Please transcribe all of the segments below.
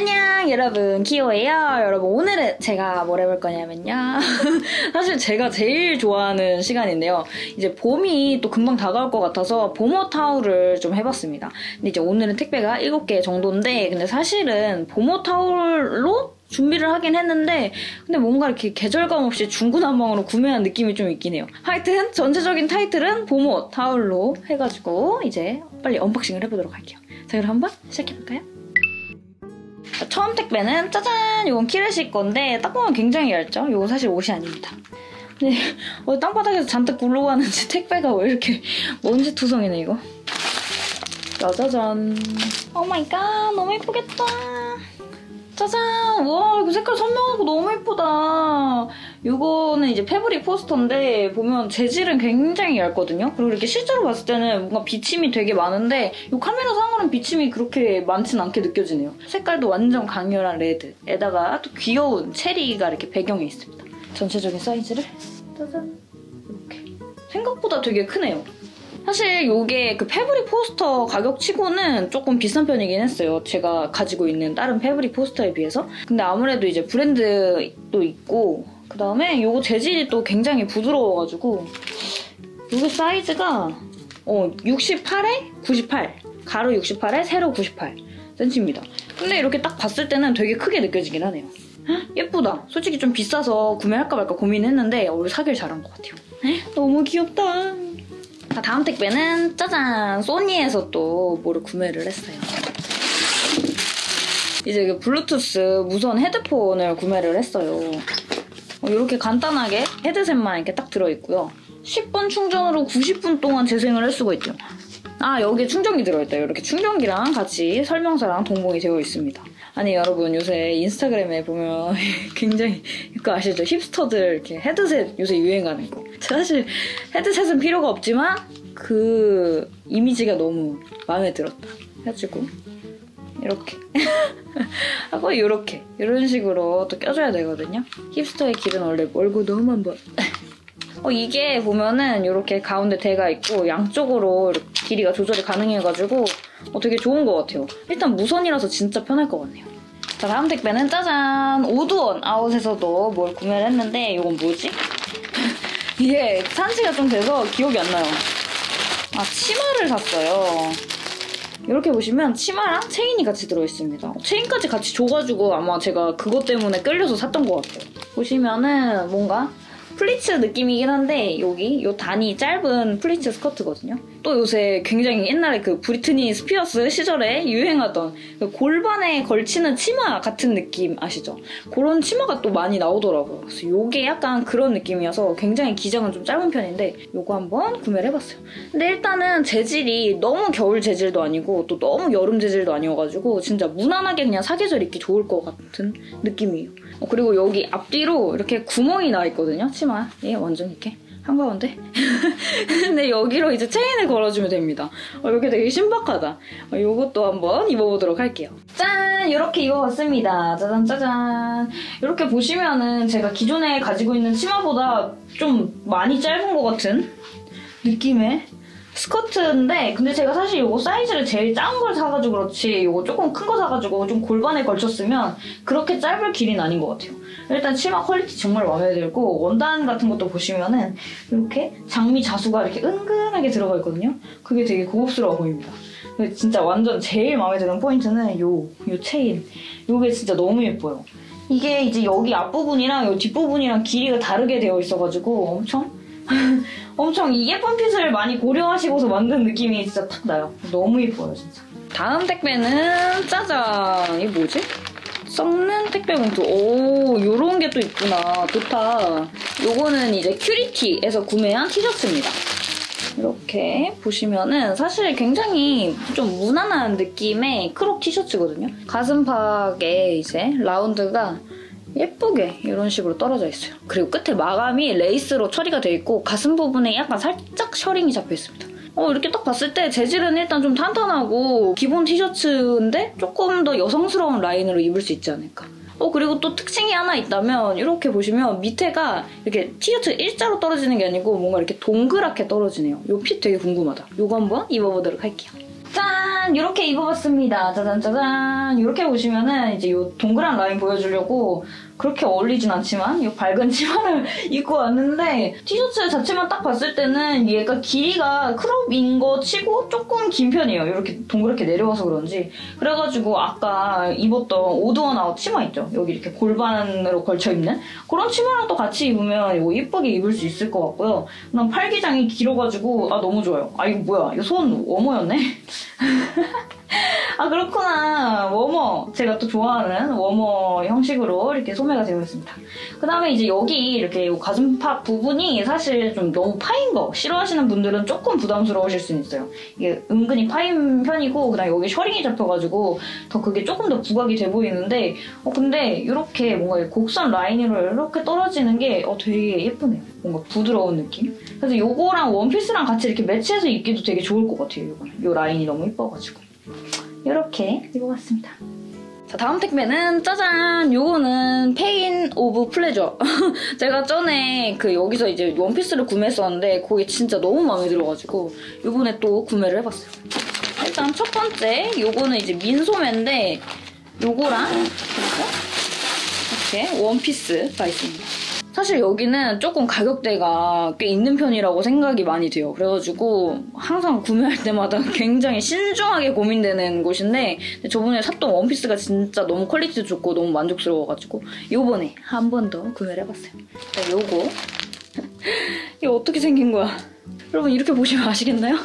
안녕 여러분 키오예요 여러분 오늘은 제가 뭘 해볼 거냐면요 사실 제가 제일 좋아하는 시간인데요 이제 봄이 또 금방 다가올 것 같아서 봄옷 haul을 좀 해봤습니다 근데 이제 오늘은 택배가 7개 정도인데 근데 사실은 봄옷 haul로 준비를 하긴 했는데 근데 뭔가 이렇게 계절감 없이 중구난방으로 구매한 느낌이 좀 있긴 해요. 하여튼 전체적인 타이틀은 봄옷 haul로 해가지고 이제 빨리 unboxing을 해보도록 할게요. 자 그럼 한번 시작해볼까요? 처음 택배는 짜잔! 이건 Kirsh 건데 딱 보면 굉장히 얇죠? 이건 사실 옷이 아닙니다. 근데 어, 땅바닥에서 잔뜩 굴러 갔는지 택배가 왜 이렇게 먼지 투성이네 이거. 짜자잔. Oh my god 너무 예쁘겠다. 짜잔! 와 이거 색깔 선명하고 너무 예쁘다. 이거는 이제 fabric 포스터인데 보면 재질은 굉장히 얇거든요. 그리고 이렇게 실제로 봤을 때는 뭔가 비침이 되게 많은데 이 카메라 상으로는 비침이 그렇게 많진 않게 느껴지네요. 색깔도 완전 강렬한 red에다가 또 귀여운 체리가 이렇게 배경에 있습니다. 전체적인 사이즈를 짜잔 이렇게 생각보다 되게 크네요. 사실 이게 그 패브릭 포스터 가격치고는 조금 비싼 편이긴 했어요. 제가 가지고 있는 다른 패브릭 포스터에 비해서. 근데 아무래도 이제 브랜드도 있고 그 다음에 이거 재질이 또 굉장히 부드러워가지고 이게 사이즈가 어 68에 98 가로 68에 세로 98cm입니다. 근데 이렇게 딱 봤을 때는 되게 크게 느껴지긴 하네요. 예쁘다. 솔직히 좀 비싸서 구매할까 말까 고민했는데 오늘 사길 잘한 것 같아요. 너무 귀엽다. 자, 다음 택배는 짜잔! 소니에서 또 뭐를 구매를 했어요. 이제 그 블루투스 무선 헤드폰을 구매를 했어요. 이렇게 간단하게 헤드셋만 이렇게 딱 들어있고요. 10분 충전으로 90분 동안 재생을 할 수가 있죠. 아 여기에 충전기 들어있다. 이렇게 충전기랑 같이 설명서랑 동봉이 되어 있습니다. 아니 여러분 요새 인스타그램에 보면 굉장히 그거 아시죠? 힙스터들 이렇게 헤드셋 요새 유행하는 거. 사실 헤드셋은 필요가 없지만 그 이미지가 너무 마음에 들었다. 해가지고 이렇게 하고 이렇게 이런 식으로 또 껴줘야 되거든요. 힙스터의 길은 원래 멀고 너무 한 번. 어, 이게 보면은 이렇게 가운데 대가 있고 양쪽으로 길이가 조절이 가능해가지고 어, 되게 좋은 것 같아요. 일단 무선이라서 진짜 편할 것 같네요. 자 다음 택배는 짜잔 오두원 아웃에서도 뭘 구매를 했는데 이건 뭐지? 이게 산지가 좀 돼서 기억이 안 나요. 아 치마를 샀어요. 이렇게 보시면 치마랑 체인이 같이 들어있습니다. 체인까지 같이 줘가지고 아마 제가 그것 때문에 끌려서 샀던 것 같아요. 보시면은 뭔가 플리츠 느낌이긴 한데 여기 요 단이 짧은 플리츠 스커트거든요. 또 요새 굉장히 옛날에 그 브리트니 스피어스 시절에 유행하던 그 골반에 걸치는 치마 같은 느낌 아시죠? 그런 치마가 또 많이 나오더라고요. 그래서 요게 약간 그런 느낌이어서 굉장히 기장은 좀 짧은 편인데 요거 한번 구매를 해봤어요. 근데 일단은 재질이 너무 겨울 재질도 아니고 또 너무 여름 재질도 아니어가지고 진짜 무난하게 그냥 사계절 입기 좋을 것 같은 느낌이에요. 어, 그리고 여기 앞뒤로 이렇게 구멍이 나 있거든요. 치마. 예, 완전 이렇게. 한가운데? 근데 여기로 이제 체인을 걸어주면 됩니다. 어, 이게 되게 신박하다. 어, 이것도 한번 입어보도록 할게요. 짠! 이렇게 입어봤습니다. 짜잔 짜잔. 이렇게 보시면은 제가 기존에 가지고 있는 치마보다 좀 많이 짧은 것 같은 느낌의 스커트인데 근데 제가 사실 이거 사이즈를 제일 작은 걸 사가지고 그렇지 이거 조금 큰 거 사가지고 좀 골반에 걸쳤으면 그렇게 짧을 길이는 아닌 것 같아요. 일단 치마 quality 정말 마음에 들고 원단 같은 것도 보시면은 이렇게 장미 자수가 이렇게 은근하게 들어가 있거든요. 그게 되게 고급스러워 보입니다. 진짜 완전 제일 마음에 드는 포인트는 요, 요 체인. 요게 진짜 너무 예뻐요. 이게 이제 여기 앞부분이랑 요 뒷부분이랑 길이가 다르게 되어 있어가지고 엄청 엄청 이 예쁜 fit을 많이 고려하시고서 만든 느낌이 진짜 탁 나요. 너무 예뻐요, 진짜. 다음 택배는 짜잔! 이게 뭐지? 썩는 택배 봉투. 오, 요런 게 또 있구나. 좋다. 요거는 이제 큐리티에서 구매한 티셔츠입니다. 이렇게 보시면은 사실 굉장히 좀 무난한 느낌의 crop 티셔츠거든요. 가슴팍에 이제 라운드가 예쁘게 이런 식으로 떨어져 있어요. 그리고 끝에 마감이 레이스로 처리가 돼 있고 가슴 부분에 약간 살짝 셔링이 잡혀 있습니다. 어, 이렇게 딱 봤을 때 재질은 일단 좀 탄탄하고 기본 티셔츠인데 조금 더 여성스러운 라인으로 입을 수 있지 않을까. 어 그리고 또 특징이 하나 있다면 이렇게 보시면 밑에가 이렇게 티셔츠 일자로 떨어지는 게 아니고 뭔가 이렇게 동그랗게 떨어지네요. 이 fit 되게 궁금하다. 이거 한번 입어보도록 할게요. 짠! 이렇게 입어봤습니다. 짜잔 짜잔 이렇게 보시면은 이제 이 동그란 라인 보여주려고 그렇게 어울리진 않지만 이 밝은 치마를 입고 왔는데 티셔츠 자체만 딱 봤을 때는 얘가 길이가 crop인 거 치고 조금 긴 편이에요. 이렇게 동그랗게 내려와서 그런지 그래가지고 아까 입었던 Odd One Out 치마 있죠? 여기 이렇게 골반으로 걸쳐 입는 그런 치마랑 또 같이 입으면 이거 이쁘게 입을 수 있을 것 같고요. 난 팔기장이 길어가지고 아 너무 좋아요. 아 이거 뭐야? 이거 손 warmer였네? 아 그렇구나. 워머. 제가 또 좋아하는 워머 형식으로 이렇게 소매가 되어 있습니다. 그 다음에 이제 여기 이렇게 가슴팍 부분이 사실 좀 너무 파인 거 싫어하시는 분들은 조금 부담스러우실 수는 있어요. 이게 은근히 파인 편이고 그 다음에 여기 셔링이 잡혀가지고 더 그게 조금 더 부각이 돼 보이는데 어 근데 이렇게 뭔가 곡선 라인으로 이렇게 떨어지는 게 어, 되게 예쁘네요. 뭔가 부드러운 느낌? 그래서 요거랑 원피스랑 같이 이렇게 매치해서 입기도 되게 좋을 것 같아요 이거는. 요 라인이 너무 예뻐가지고 이렇게 입어봤습니다. 자 다음 택배는 짜잔! 요거는 Pain or Pleasure 제가 전에 그 여기서 이제 원피스를 구매했었는데 그게 진짜 너무 마음에 들어가지고 요번에 또 구매를 해봤어요. 일단 첫 번째 요거는 이제 민소매인데 요거랑 이렇게 원피스가 있습니다 사실 여기는 조금 가격대가 꽤 있는 편이라고 생각이 많이 돼요. 그래가지고 항상 구매할 때마다 굉장히 신중하게 고민되는 곳인데 저번에 샀던 원피스가 진짜 너무 퀄리티 좋고 너무 만족스러워가지고 요번에 한 번 더 구매를 해봤어요. 자, 요거 이거 어떻게 생긴 거야? 여러분 이렇게 보시면 아시겠나요?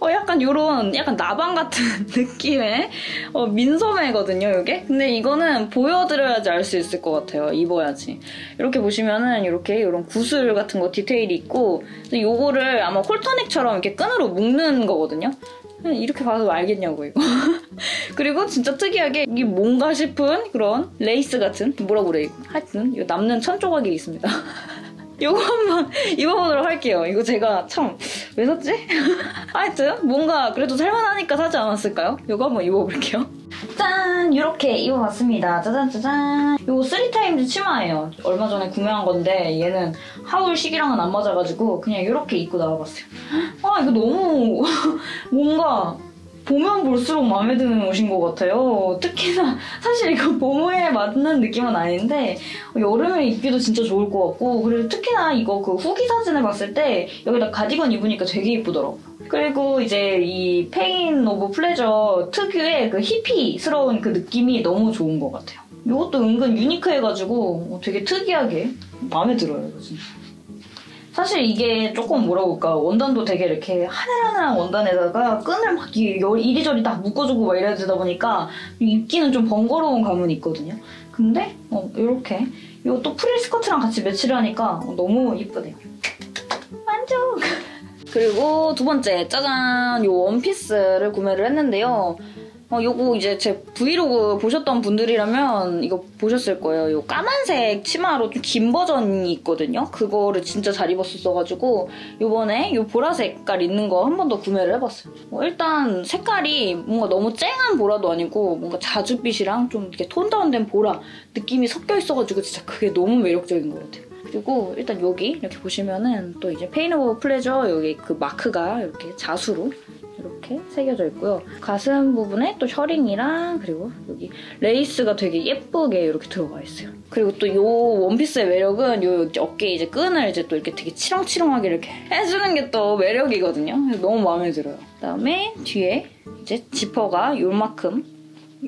어 약간 요런 약간 나방 같은 느낌의 어, 민소매거든요 이게? 근데 이거는 보여드려야지 알 수 있을 것 같아요 입어야지. 이렇게 보시면은 이렇게 이런 구슬 같은 거 디테일이 있고 요거를 아마 홀터넥처럼 이렇게 끈으로 묶는 거거든요? 이렇게 봐도 알겠냐고 이거. 그리고 진짜 특이하게 이게 뭔가 싶은 그런 레이스 같은 뭐라고 그래? 하여튼 남는 천 조각이 있습니다 이거 한번 입어보도록 할게요. 이거 제가 참 왜 샀지? 하여튼 뭔가 그래도 살만하니까 사지 않았을까요? 이거 한번 입어볼게요. 짠! 이렇게 입어봤습니다. 짜잔 짜잔. 이거 3타임즈 치마예요. 얼마 전에 구매한 건데 얘는 하울 시기랑은 안 맞아가지고 그냥 이렇게 입고 나와봤어요. 아 이거 너무 뭔가 보면 볼수록 마음에 드는 옷인 것 같아요. 특히나 사실 이거 봄에 맞는 느낌은 아닌데 여름에 입기도 진짜 좋을 것 같고 그리고 특히나 이거 그 후기 사진을 봤을 때 여기다 가디건 입으니까 되게 이쁘더라고요. 그리고 이제 이 Pain or Pleasure 특유의 그 히피스러운 그 느낌이 너무 좋은 것 같아요. 이것도 은근 unique해가지고 되게 특이하게 마음에 들어요, 진짜. 사실 이게 조금 뭐라고 할까 원단도 되게 이렇게 하늘하늘한 원단에다가 끈을 막 이리저리 다 묶어주고 막 이래야 되다 보니까 입기는 좀 번거로운 감은 있거든요. 근데 어, 이렇게 이것도 프릴 스커트랑 같이 매치를 하니까 너무 이쁘네요. 만족! 그리고 두 번째 짜잔 요 원피스를 구매를 했는데요. 어, 요거 이제 제 브이로그 보셨던 분들이라면 이거 보셨을 거예요. 요 까만색 치마로 좀 긴 버전이 있거든요. 그거를 진짜 잘 입었었어가지고 요번에 요 보라색 깔 있는 거 한 번 더 구매를 해봤어요. 어, 일단 색깔이 뭔가 너무 쨍한 보라도 아니고 뭔가 자줏빛이랑 좀 이렇게 톤 다운된 보라 느낌이 섞여 있어가지고 진짜 그게 너무 매력적인 것 같아요. 그리고 일단 여기 이렇게 보시면은 또 이제 Pain or Pleasure 여기 그 마크가 이렇게 자수로 이렇게 새겨져 있고요. 가슴 부분에 또 셔링이랑 그리고 여기 레이스가 되게 예쁘게 이렇게 들어가 있어요. 그리고 또 이 원피스의 매력은 이 어깨에 이제 끈을 이제 또 이렇게 되게 치렁치렁하게 이렇게 해주는 게 또 매력이거든요. 너무 마음에 들어요. 그다음에 뒤에 이제 지퍼가 요만큼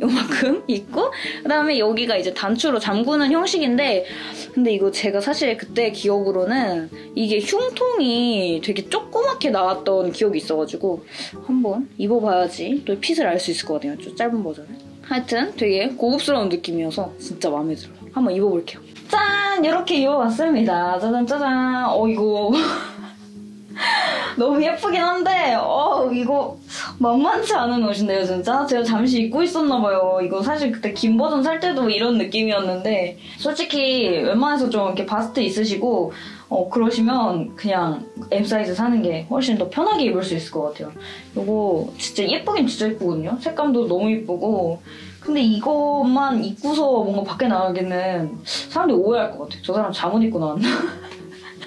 요만큼 있고 그다음에 여기가 이제 단추로 잠그는 형식인데 근데 이거 제가 사실 그때 기억으로는 이게 흉통이 되게 조그맣게 나왔던 기억이 있어가지고 한번 입어봐야지 또 핏을 알 수 있을 것 같아요. 좀 짧은 버전을 하여튼 되게 고급스러운 느낌이어서 진짜 마음에 들어요. 한번 입어볼게요. 짠! 이렇게 입어봤습니다. 짜잔 짜잔. 어 이거 너무 예쁘긴 한데 어 이거 만만치 않은 옷인데요 진짜? 제가 잠시 입고 있었나봐요. 이거 사실 그때 긴 버전 살 때도 이런 느낌이었는데 솔직히 웬만해서 좀 이렇게 바스트 있으시고 어 그러시면 그냥 M 사이즈 사는 게 훨씬 더 편하게 입을 수 있을 것 같아요. 이거 진짜 예쁘긴 진짜 예쁘거든요. 색감도 너무 예쁘고. 근데 이것만 입고서 뭔가 밖에 나가기는 사람들이 오해할 것 같아요. 저 사람 잠옷 입고 나왔나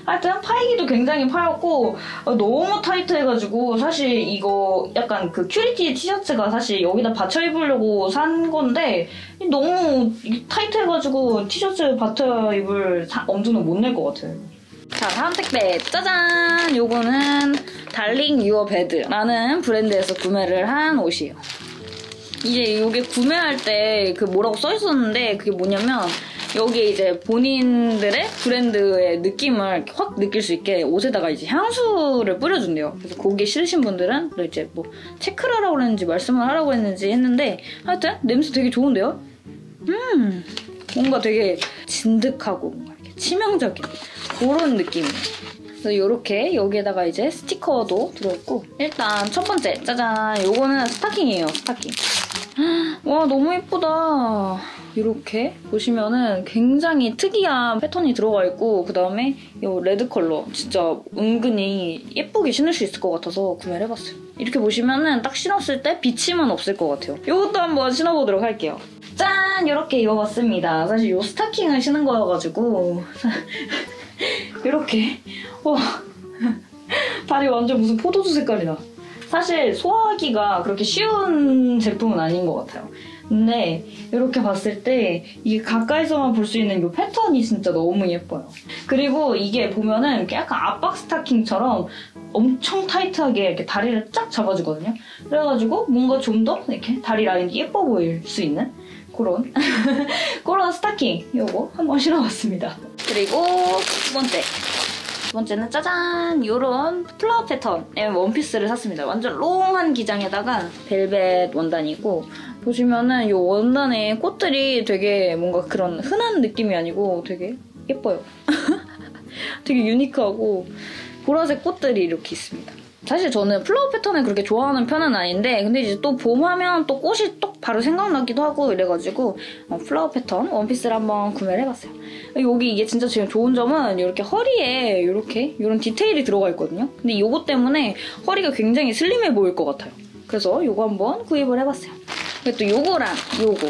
하여튼 파이기도 굉장히 파였고 어, 너무 타이트해가지고 사실 이거 약간 그 큐리티 티셔츠가 사실 여기다 받쳐 입으려고 산 건데 너무 타이트해가지고 티셔츠 받쳐 입을 사- 엄두는 못 낼 것 같아요. 자 다음 택배 짜잔 요거는 달링 유어 베드라는 브랜드에서 구매를 한 옷이에요. 이제 이게 구매할 때 그 뭐라고 써 있었는데 그게 뭐냐면 여기에 이제 본인들의 브랜드의 느낌을 확 느낄 수 있게 옷에다가 이제 향수를 뿌려준대요. 그래서 거기 싫으신 분들은 또 이제 뭐 체크를 하라고 했는지 말씀을 하라고 했는지 했는데 하여튼 냄새 되게 좋은데요? 음 뭔가 되게 진득하고 뭔가 이렇게 치명적인 그런 느낌이에요. 그래서 이렇게 여기에다가 이제 스티커도 들어있고 일단 첫 번째 짜잔 요거는 스타킹이에요 스타킹 와 너무 예쁘다. 이렇게 보시면은 굉장히 특이한 패턴이 들어가 있고 그 다음에 이 레드 컬러 진짜 은근히 예쁘게 신을 수 있을 것 같아서 구매를 해봤어요. 이렇게 보시면은 딱 신었을 때 비침은 없을 것 같아요. 이것도 한번 신어보도록 할게요. 짠! 이렇게 입어봤습니다. 사실 이 스타킹을 신은 거여가지고. 이렇게. 와. 다리 완전 무슨 포도주 색깔이다 사실 소화하기가 그렇게 쉬운 제품은 아닌 것 같아요. 근데 이렇게 봤을 때 이게 가까이서만 볼 수 있는 이 패턴이 진짜 너무 예뻐요. 그리고 이게 보면은 약간 압박 스타킹처럼 엄청 타이트하게 이렇게 다리를 쫙 잡아주거든요. 그래가지고 뭔가 좀 더 이렇게 다리 라인이 예뻐 보일 수 있는 그런 그런 스타킹 이거 한번 신어봤습니다. 그리고 두 번째 두 번째는 짜잔 요런 플라워 패턴의 원피스를 샀습니다. 완전 롱한 기장에다가 벨벳 원단이고 보시면은 요 원단의 꽃들이 되게 뭔가 그런 흔한 느낌이 아니고 되게 예뻐요. 되게 유니크하고 보라색 꽃들이 이렇게 있습니다. 사실 저는 flower 패턴을 그렇게 좋아하는 편은 아닌데 근데 이제 또 봄하면 또 꽃이 또 바로 생각나기도 하고 이래가지고 어, flower 패턴 원피스를 한번 구매를 해봤어요. 여기 이게 진짜 지금 좋은 점은 이렇게 허리에 이렇게 이런 디테일이 들어가 있거든요. 근데 이거 때문에 허리가 굉장히 슬림해 보일 것 같아요. 그래서 이거 한번 구입을 해봤어요. 그리고 또 요거랑 요거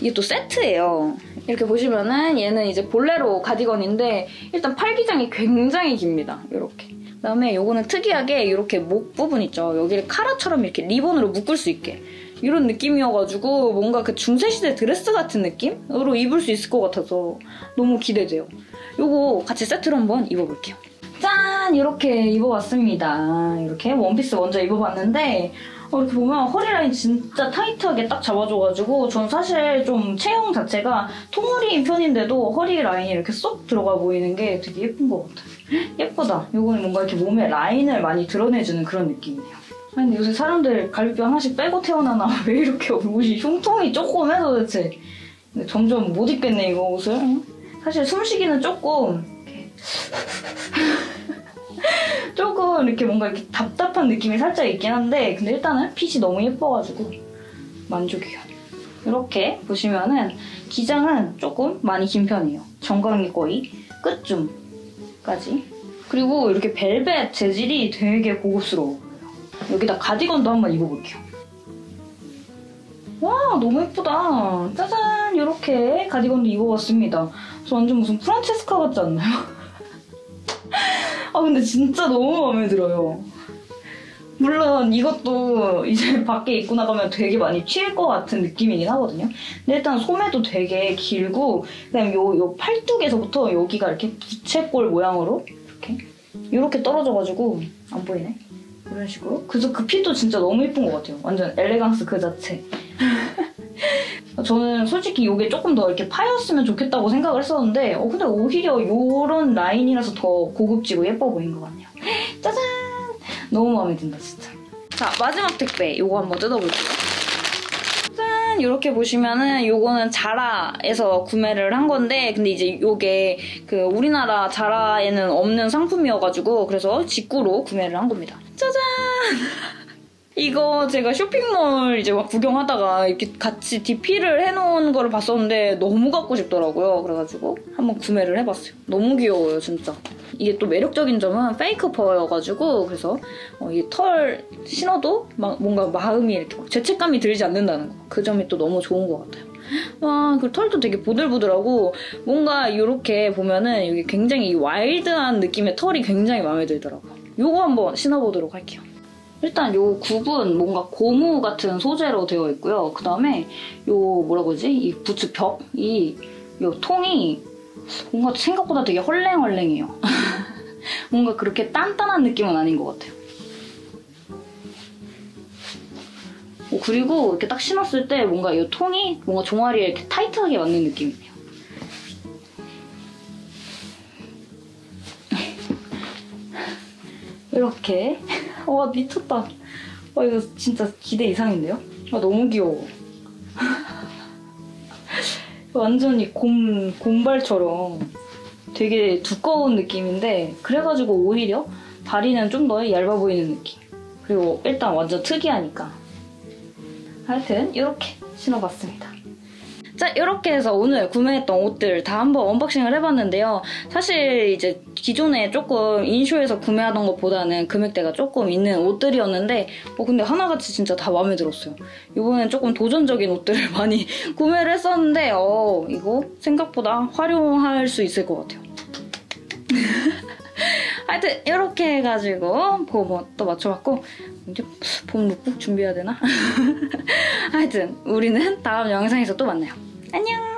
이게 또 세트예요. 이렇게 보시면은 얘는 이제 볼레로 가디건인데 일단 팔 기장이 굉장히 깁니다. 이렇게. 그다음에 요거는 특이하게 이렇게 목 부분 있죠. 여기를 카라처럼 이렇게 리본으로 묶을 수 있게 이런 느낌이어가지고 뭔가 그 중세시대 드레스 같은 느낌으로 입을 수 있을 것 같아서 너무 기대돼요. 요거 같이 세트로 한번 입어볼게요. 짠! 이렇게 입어봤습니다. 이렇게 원피스 먼저 입어봤는데 어, 이렇게 보면 허리 라인 진짜 타이트하게 딱 잡아줘가지고 전 사실 좀 체형 자체가 통허리인 편인데도 허리 라인이 이렇게 쏙 들어가 보이는 게 되게 예쁜 것 같아요. 예쁘다. 이거는 뭔가 이렇게 몸에 라인을 많이 드러내주는 그런 느낌이네요. 아니 요새 사람들 갈비뼈 하나씩 빼고 태어나나 왜 이렇게 옷이 흉통이 조금해 도대체. 점점 못 입겠네 이거 옷을. 사실 숨쉬기는 조금 조금 이렇게 뭔가 이렇게 답답한 느낌이 살짝 있긴 한데 근데 일단은 핏이 너무 예뻐가지고 만족이에요. 이렇게 보시면은 기장은 조금 많이 긴 편이에요. 정강이 거의 끝쯤까지. 그리고 이렇게 벨벳 재질이 되게 고급스러워 보여요. 여기다 가디건도 한번 입어볼게요. 와 너무 예쁘다. 짜잔 이렇게 가디건도 입어봤습니다. 저 완전 무슨 프란체스카 같지 않나요? 아 근데 진짜 너무 마음에 들어요. 물론 이것도 이제 밖에 입고 나가면 되게 많이 튀일 것 같은 느낌이긴 하거든요. 근데 일단 소매도 되게 길고 그다음에 요, 요 팔뚝에서부터 여기가 이렇게 부채꼴 모양으로 이렇게 이렇게 떨어져가지고 안 보이네. 이런 식으로. 그래서 그 핏도 진짜 너무 예쁜 것 같아요. 완전 엘레강스 그 자체. 저는 솔직히 이게 조금 더 이렇게 파였으면 좋겠다고 생각을 했었는데 어 근데 오히려 이런 라인이라서 더 고급지고 예뻐 보인 것 같네요. 짜잔! 너무 마음에 든다 진짜. 자 마지막 택배 이거 한번 뜯어볼게요. 짠! 이렇게 보시면은 요거는 자라에서 구매를 한 건데 근데 이제 요게 그 우리나라 자라에는 없는 상품이어가지고 그래서 직구로 구매를 한 겁니다. 짜잔! 이거 제가 쇼핑몰 이제 막 구경하다가 이렇게 같이 DP를 해놓은 거를 봤었는데 너무 갖고 싶더라고요. 그래가지고 한번 구매를 해봤어요. 너무 귀여워요, 진짜. 이게 또 매력적인 점은 페이크 퍼여가지고 그래서 어, 이털 신어도 막 뭔가 마음이 이렇게 막 죄책감이 들지 않는다는 거. 그 점이 또 너무 좋은 것 같아요. 와, 그 털도 되게 보들보들하고 뭔가 이렇게 보면은 여기 굉장히 와일드한 느낌의 털이 굉장히 마음에 들더라고요. 요거 한번 신어보도록 할게요. 일단 요 굽은 뭔가 고무 같은 소재로 되어 있고요. 그 다음에 요 뭐라고 하지? 이 부츠 벽이 요 통이 뭔가 생각보다 되게 헐랭헐랭해요. 뭔가 그렇게 단단한 느낌은 아닌 것 같아요. 어, 그리고 이렇게 딱 신었을 때 뭔가 이 통이 뭔가 종아리에 이렇게 타이트하게 맞는 느낌이에요. 이렇게 와 미쳤다. 와 이거 진짜 기대 이상인데요? 아 너무 귀여워. 완전히 곰 곰발처럼 되게 두꺼운 느낌인데 그래가지고 오히려 다리는 좀 더 얇아 보이는 느낌. 그리고 일단 완전 특이하니까. 하여튼 이렇게 신어봤습니다. 자 이렇게 해서 오늘 구매했던 옷들 다 한번 unboxing을 해봤는데요. 사실 이제 기존에 조금 인쇼에서 구매하던 것보다는 금액대가 조금 있는 옷들이었는데 어 근데 하나같이 진짜 다 마음에 들었어요. 이번엔 조금 도전적인 옷들을 많이 구매를 했었는데 어 이거 생각보다 활용할 수 있을 것 같아요. 하여튼 이렇게 해가지고 봄옷도 맞춰봤고 이제 봄 룩북 준비해야 되나? 하여튼 우리는 다음 영상에서 또 만나요. 안녕!